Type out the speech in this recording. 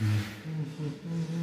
Mm-hmm.